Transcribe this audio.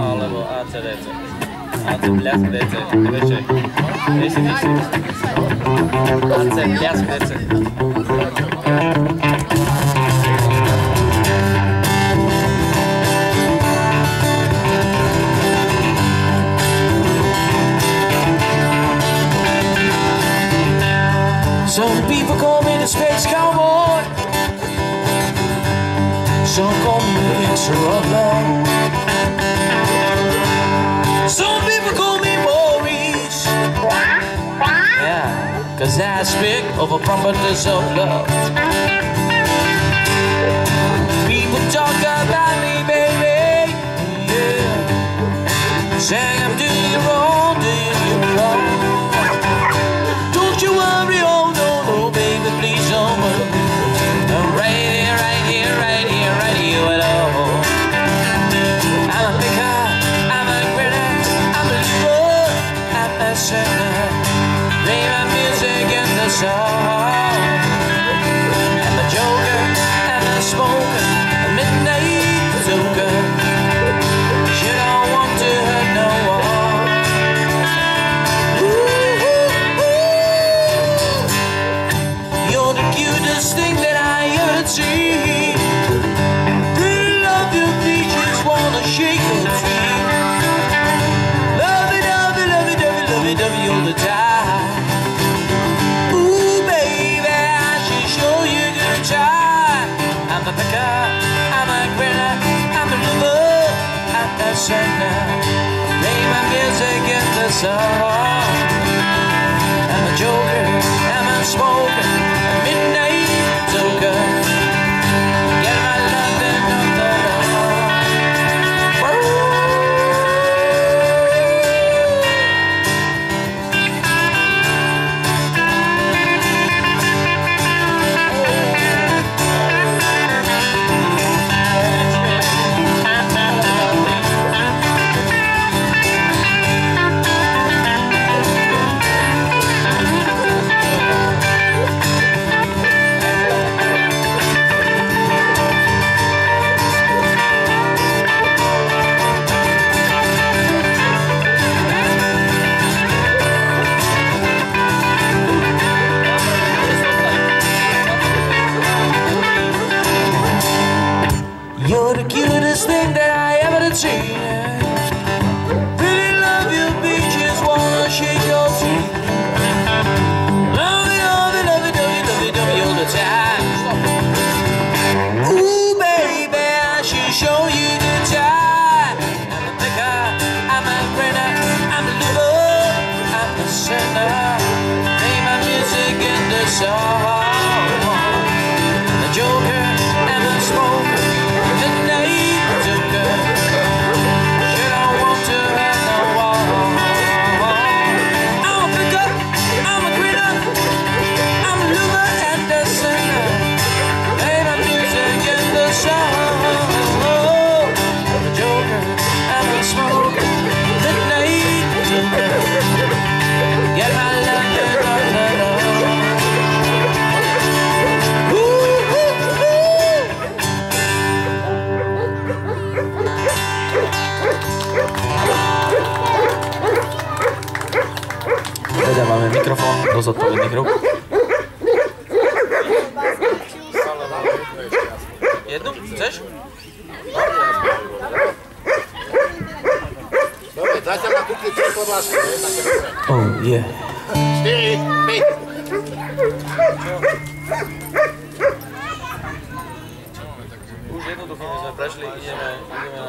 alebo ACDC. AC Bliask DC, vieš, ACDC. AC Bliask DC. Some people call me the space cowboy. Some call me the love. Cause I speak of a prophetess of love. People talk about me, baby. Yeah. Saying I'm doing wrong, doing wrong. Don't you worry, oh no, no, baby, please don't worry. I'm right here, right here, right here, right here at all. I'm a picker, I'm a grinner, I'm a lover, I'm a sinner shine. desire rozhodol od. Jednu? Chceš? Dobre, zatiaľ na kúkli tri. Oh, je. Štyri, päť. Už jednoducho my sme prešli, ideme, ideme na...